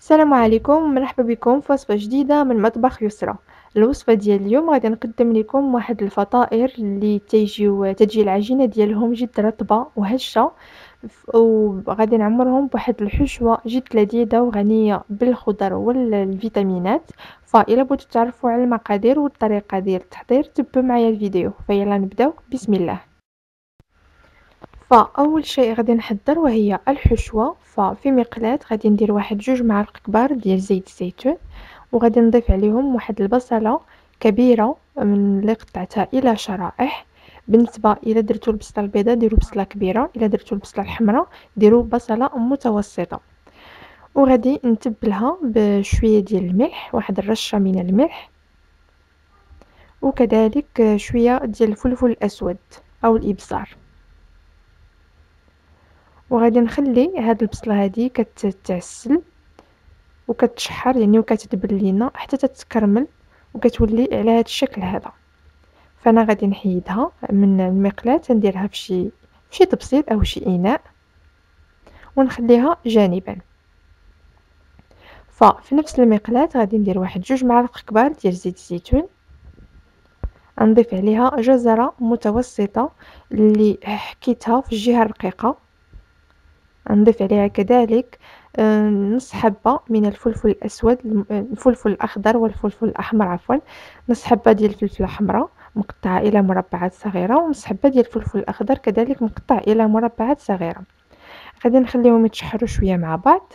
السلام عليكم مرحبا بكم في وصفة جديدة من مطبخ يسرى. الوصفة ديال اليوم غادي نقدم لكم واحد الفطائر اللي تيجيو تجي العجينة ديالهم جد رطبة وهشة وغادي نعمرهم بواحد الحشوة جد لذيذة وغنية بالخضر والفيتامينات. فإلا بغيتو تعرفوا على المقادير والطريقة ديال التحضير تبعوا معايا الفيديو. فيلا نبداو بسم الله. فأول شيء غادي نحضر وهي الحشوة. ففي مقلاة غادي ندير واحد جوج معالق كبار ديال زيت الزيتون وغادي نضيف عليهم واحد البصلة كبيرة من اللي قطعتها إلى شرائح. بالنسبة إلى درتو البصلة البيضاء ديروا بصلة كبيرة إلى درتو البصلة الحمراء ديروا بصلة متوسطة. وغادي نتبلها بشوية ديال الملح واحد الرشة من الملح. وكذلك شوية ديال الفلفل الأسود أو الابزار وغادي نخلي هاد البصلة هادي كتعسل وكتشحر يعني وكتدبل لينا حتى تتكرمل وكتولي على هاد الشكل هذا. فأنا غادي نحيدها من المقلاة نديرها في شي في شي طبسيل أو شي إناء ونخليها جانبا. ففي نفس المقلاة غادي ندير واحد جوج معالق كبار ديال زيت الزيتون. نضيف عليها جزرة متوسطة اللي حكيتها في الجهة الرقيقة. نضيف عليها كذلك آه، نص حبة من الفلفل الأسود الفلفل الأخضر والفلفل الأحمر عفوا. نص حبة ديال الفلفل الحمراء مقطعة إلى مربعات صغيرة ونص حبة ديال الفلفل الأخضر كذلك مقطع إلى مربعات صغيرة. غادي نخليهم يتشحروا شوية مع بعض.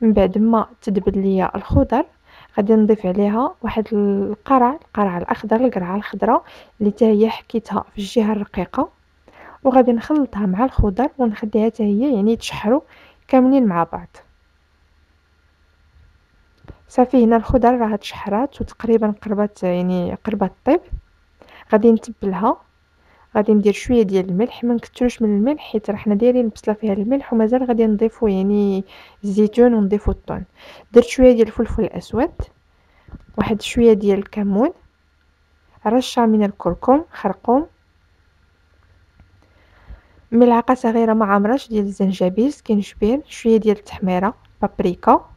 من بعد ما تدبل ليا الخضر غادي نضيف عليها واحد القرع القرع الأخضر القرعة الخضراء اللي هي حكيتها في الجهة الرقيقة. وغادي نخلطها مع الخضر ونخليها حتى هي يعني يتشحروا كاملين مع بعض. صافي هنا الخضر راها تشحرات وتقريبا قربت يعني قربت طيب. غادي نتبلها. غادي ندير شوية ديال الملح ما نكثروش من الملح حيت راه حنا دايرين البصله فيها الملح ومازال غادي نضيفو يعني الزيتون ونضيفو الطون. درت شوية ديال الفلفل الأسود واحد شوية ديال الكمون رشة من الكركم خرقوم ملعقة صغيرة مع مرش ديال الزنجبيل سكينجبير شوية ديال التحميرة بابريكا.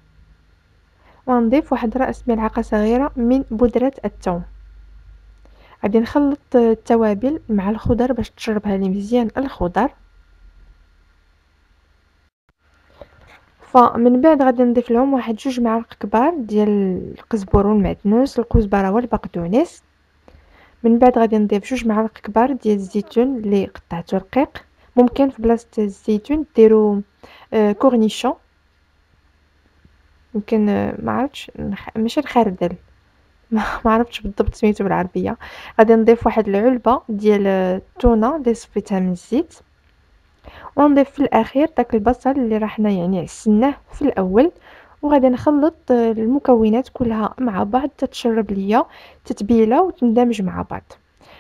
ونضيف واحد رأس ملعقة صغيرة من بودرة الثوم غادي نخلط التوابل مع الخضر باش تشربها لي مزيان الخضر. فمن بعد غادي نضيف لهم واحد جوج معالق كبار ديال القزبر والمعدنوس الكزبره والبقدونس. من بعد غادي نضيف جوج معالق كبار ديال الزيتون اللي قطعته رقيق ممكن في بلاصة الزيتون ديروا آه، كورنيشون. يمكن آه، ما عرفتش ماشي الخردل. ما عرفتش بالضبط سميتو بالعربية. غادي نضيف واحد العلبة ديال التونه اللي صفيتها من الزيت ونضيف في الأخير داك البصل اللي راحنا يعني عسلناه في الأول. وغادي نخلط آه، المكونات كلها مع بعض تتشرب ليا تتبيله وتندمج مع بعض.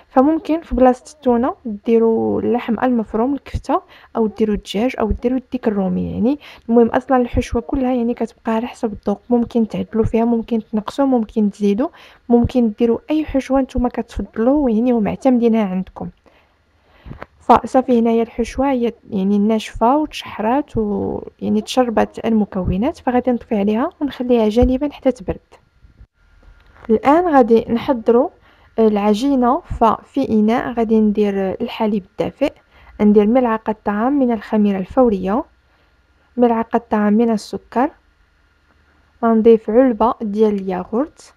فممكن في بلاصة التونة ديروا اللحم المفروم الكفتة أو ديروا الدجاج أو ديروا الديك الرومي. يعني المهم أصلا الحشوة كلها يعني كتبقى على حسب الذوق. ممكن تعدلوا فيها ممكن تنقصوا ممكن تزيدوا. ممكن ديروا أي حشوة نتوما كتفضلوا يعني ومعتمدينها عندكم. فصافي هنايا الحشوة هي يعني ناشفة وتشحرات ويعني تشربت المكونات. فغادي نطفي عليها ونخليها جانبا حتى تبرد. الآن غادي نحضروا العجينة ففي إناء غادي ندير الحليب الدافئ. ندير ملعقة طعام من الخميرة الفورية ملعقة طعام من السكر. غنضيف علبة ديال الياغورت.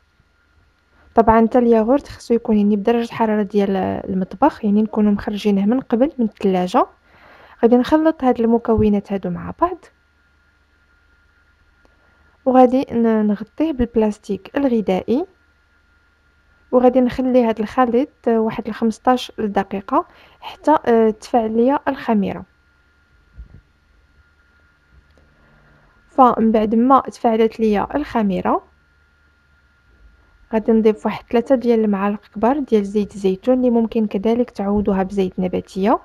طبعا حتى الياغورت خصو يكون يعني بدرجة الحرارة ديال المطبخ يعني نكونوا مخرجينه من قبل من الثلاجة غادي نخلط هاد المكونات هادو مع بعض. وغادي نغطيه بالبلاستيك الغذائي. وغادي نخلي هذا الخليط واحد لخمسطاش دقيقة حتى آه، تفعل ليا الخميرة. فمن بعد ما تفعلت ليا الخميرة غادي نضيف واحد ثلاثة ديال المعالق كبار ديال زيت الزيتون اللي ممكن كذلك تعوضوها بزيت نباتية.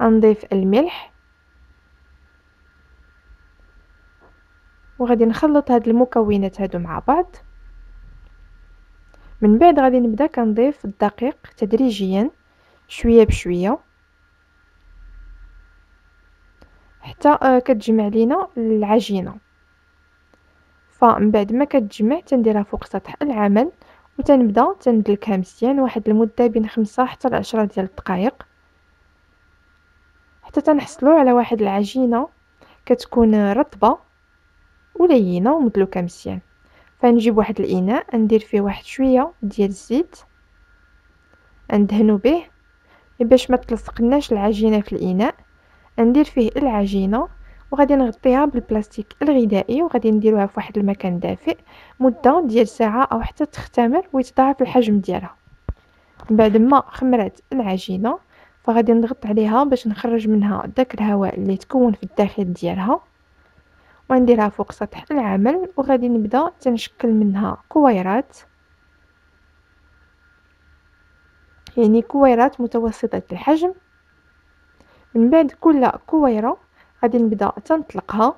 نضيف الملح. وغادي نخلط هاد المكونات هادو مع بعض. من بعد غادي نبدا كنضيف الدقيق تدريجيا شوية بشوية. حتى كتجمع لينا العجينة. فمن بعد ما كتجمع تنديرها فوق سطح العمل وتنبدأ تندلكها مزيان واحد المدة بين خمسة حتى لعشرة ديال الدقائق. حتى تنحصلوا على واحد العجينة كتكون رطبة. ولينه ومدلوكه مزيان فنجيب واحد الإناء ندير فيه واحد شوية ديال الزيت ندهنو به. باش ما تلصقناش العجينة في الإناء ندير فيه العجينة وغادي نغطيها بالبلاستيك الغذائي وغادي نديروها في واحد المكان دافئ مدة ديال ساعة أو حتى تختمر ويتضاعف الحجم ديالها. بعد ما خمرات العجينة فغادي نضغط عليها باش نخرج منها داك الهواء اللي تكون في الداخل ديالها. ونديرها فوق سطح العمل وغادي نبدا تنشكل منها كويرات. يعني كويرات متوسطة الحجم. من بعد كل كويرة غادي نبدا تنطلقها.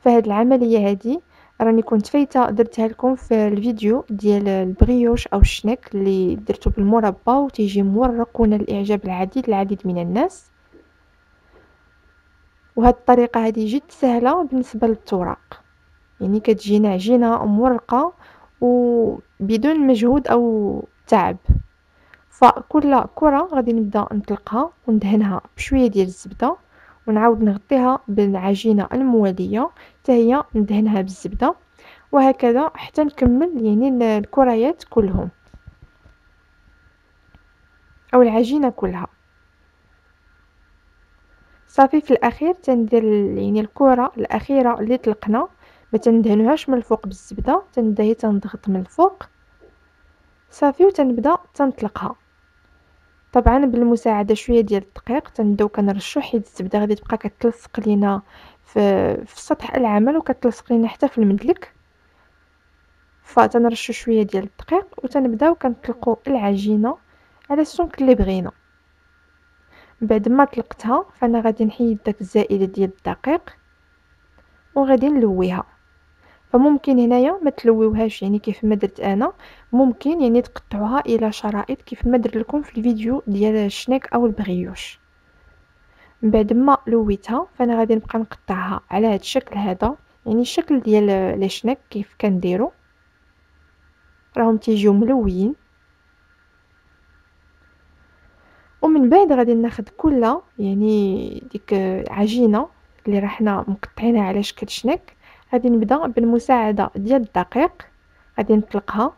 فهاد العملية هادي راني كنت فايتة درتها لكم في الفيديو ديال البريوش أو الشنك اللي درته بالمربى وتيجي مورق ونال الإعجاب العديد العديد من الناس. وهاد الطريقة هذه جد سهلة بالنسبة للطرق يعني كتجينا عجينه مورقه وبدون مجهود أو تعب. فكل كرة غادي نبدأ نطلقها وندهنها بشوية ديال الزبدة ونعاود نغطيها بالعجينة الموالية حتى هي ندهنها بالزبدة. وهكذا حتى نكمل يعني الكريات كلهم. أو العجينة كلها. صافي في الأخير تندير يعني الكرة الأخيرة اللي طلقنا ما تندهنوهاش من الفوق بالزبدة تنبدا تنضغط من الفوق. صافي وتنبدأ تنطلقها. طبعا بالمساعدة شوية ديال الدقيق تنبدأو كنرشو حيت الزبدة غادي تبقى كتلصق لينا في في سطح العمل وكتلصق لينا حتى في المدلك. فتنرشو شوية ديال الدقيق وتنبدأو كنطلقوا العجينة على السمك اللي بغينا. بعد ما طلقتها فأنا غادي نحيد داك الزائده ديال الدقيق وغادي نلويها. فممكن هنايا ما تلويوهاش يعني كيف ما درت أنا ممكن يعني تقطعوها إلى شرائط كيف ما درت لكم في الفيديو ديال الشنيك أو البغيوش. بعد ما لويتها فأنا غادي نبقى نقطعها على هذا الشكل هذا يعني الشكل ديال لي كيف كنديروا راهم تيجيو ملويين ومن بعد غادي ناخذ كل يعني ديك عجينة اللي راحنا مقطعينها على شكل شنيك غادي نبدا بالمساعدة ديال الدقيق. غادي نطلقها.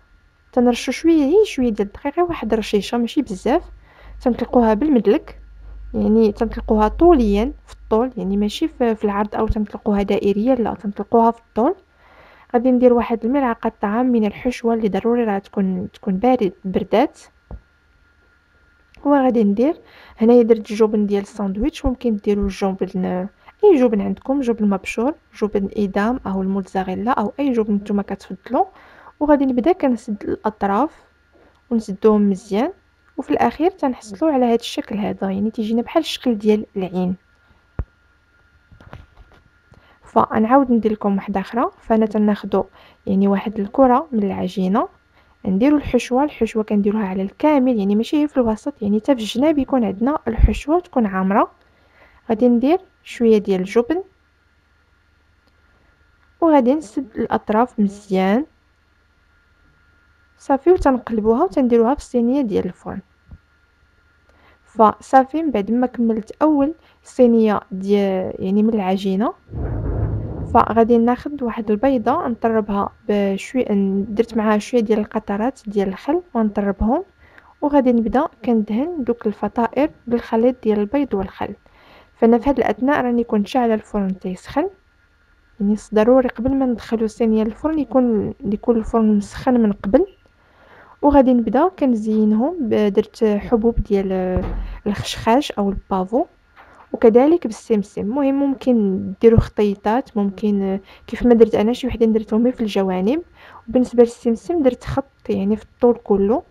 تنرشو شوية شوية ديال الدقيق واحد الرشيشه ماشي بزاف. تنطلقوها بالمدلك. يعني تنطلقوها طوليا في الطول يعني ماشي في العرض أو تنطلقوها دائريا لا تنطلقوها في الطول. غادي ندير واحد الملعقة طعام من الحشوة اللي ضروري راه تكون تكون بارد بردات. وغادي ندير هنايا درت جبن ديال الساندويتش ممكن ديروا الجبن أي جبن عندكم جبن مبشور جبن ايدام أو الموتزاريلا أو أي جبن نتوما كتفضلوا وغادي نبدا كنسد الأطراف ونسدوهم مزيان. وفي الأخير تنحصلوا على هذا الشكل هذا يعني تيجينا بحال الشكل ديال العين. فنعاود ندير لكم واحدة أخرى. فأنا تناخذوا يعني واحد الكرة من العجينة. نديروا الحشوة الحشوة كنديروها على الكامل يعني ماشي في الوسط يعني حتى في الجناب يكون عندنا الحشوة تكون عامرة. غادي ندير شوية ديال الجبن. وغادي نسد الأطراف مزيان. صافي وتنقلبوها وتنديروها في الصينيه ديال الفرن. فصافي من بعد ما كملت أول صينية ديال يعني من العجينة. فغادي ناخذ واحد البيضة نطربها بشويه درت معاها شوية ديال القطرات ديال الخل ونطربهم. وغادي نبدأ كندهن دوك الفطائر بالخليط ديال البيض والخل. فأنا في هاد الأثناء راني كنت شاعلة الفرن تيسخن يعني ضروري قبل ما ندخلو الصينية للفرن يكون يكون الفرن مسخن من قبل. وغادي نبدأ كنزينهم درت حبوب ديال الخشخاش أو البافو. وكذلك بالسمسم. المهم ممكن ديروا خطيطات ممكن كيف ما درت أنا شي وحدين درتهم في الجوانب. وبالنسبة للسمسم درت خط يعني في الطول كله.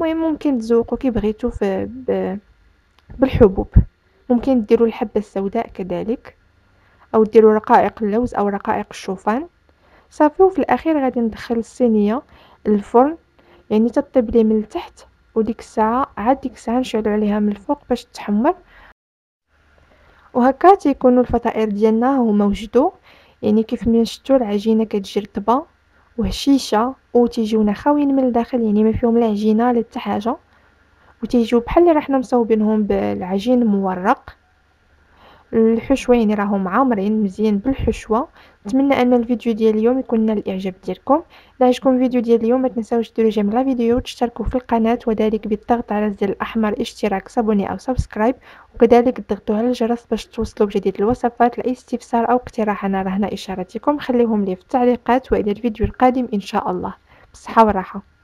المهم ممكن تزوقوا كي بغيتو في بالحبوب. ممكن ديروا الحبة السوداء كذلك. أو ديروا رقائق اللوز أو رقائق الشوفان. صافي وفي الأخير غادي ندخل الصينية للفرن يعني تطيب لي من التحت وديك الساعة عاد ديك الساعة نشعلوا عليها من الفوق باش تحمر وهكا تيكونوا الفطائر ديالنا هما وجدوا يعني كيف ما شفتوا العجينة كتجي رطبة وهشيشة وتيجيونا خاويين من الداخل يعني ما فيهم لا عجينة لا حتى حاجة. وتيجيو بحال اللي رحنا مصوبينهم بالعجين مورق الحشوة يعني راهم عامرين مزيان بالحشوة. نتمنى أن الفيديو ديال اليوم يكون نال الاعجاب ديالكم. إلا عجبكم الفيديو ديال اليوم ما تنساوش ديروا j'aime لا فيديو وتشتركوا في القناة وذلك بالضغط على الزر الأحمر اشتراك s'abonner أو subscribe وكذلك تضغطوا على الجرس باش توصلوا بجديد الوصفات لاي استفسار أو اقتراح انا رهن إشارتكم خليهم لي في التعليقات وإلى الفيديو القادم إن شاء الله. بصحه وراحه